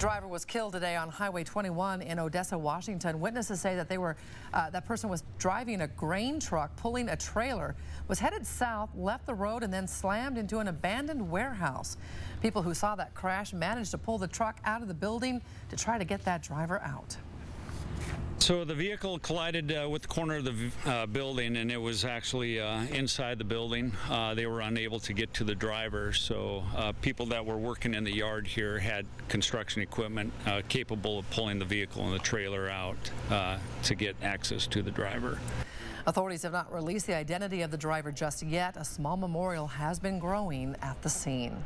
driver was killed today on Highway 21 in Odessa, Washington. Witnesses say that they were uh, that person was driving a grain truck, pulling a trailer, was headed south, left the road, and then slammed into an abandoned warehouse. People who saw that crash managed to pull the truck out of the building to try to get that driver out. So the vehicle collided uh, with the corner of the uh, building and it was actually uh, inside the building. Uh, they were unable to get to the driver so uh, people that were working in the yard here had construction equipment uh, capable of pulling the vehicle and the trailer out to get access to the driver. Authorities have not released the identity of the driver just yet. A small memorial has been growing at the scene.